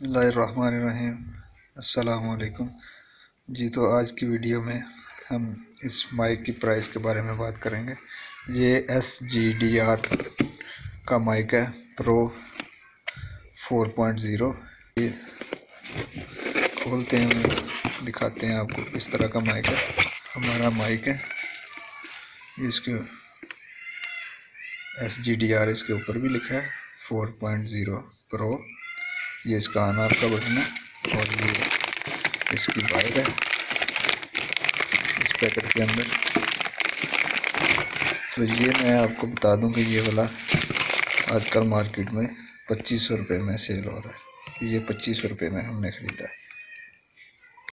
बसमीम असलकुम जी तो आज की वीडियो में हम इस माइक की प्राइस के बारे में बात करेंगे। ये एस जी डी आर का माइक है, प्रो 4.0 ये खोलते हैं, दिखाते हैं आपको किस तरह का माइक है। हमारा माइक है इसके एस जी डी आर इसके ऊपर भी लिखा है 4.0 प्रो। ये इसका अनार का बटन है और ये इसकी वायर है। इस पैकेट के अंदर। तो ये मैं आपको बता दूँ कि ये वाला आजकल मार्केट में पच्चीस सौ रुपये में सेल हो रहा है। ये पच्चीस सौ रुपये में हमने ख़रीदा है।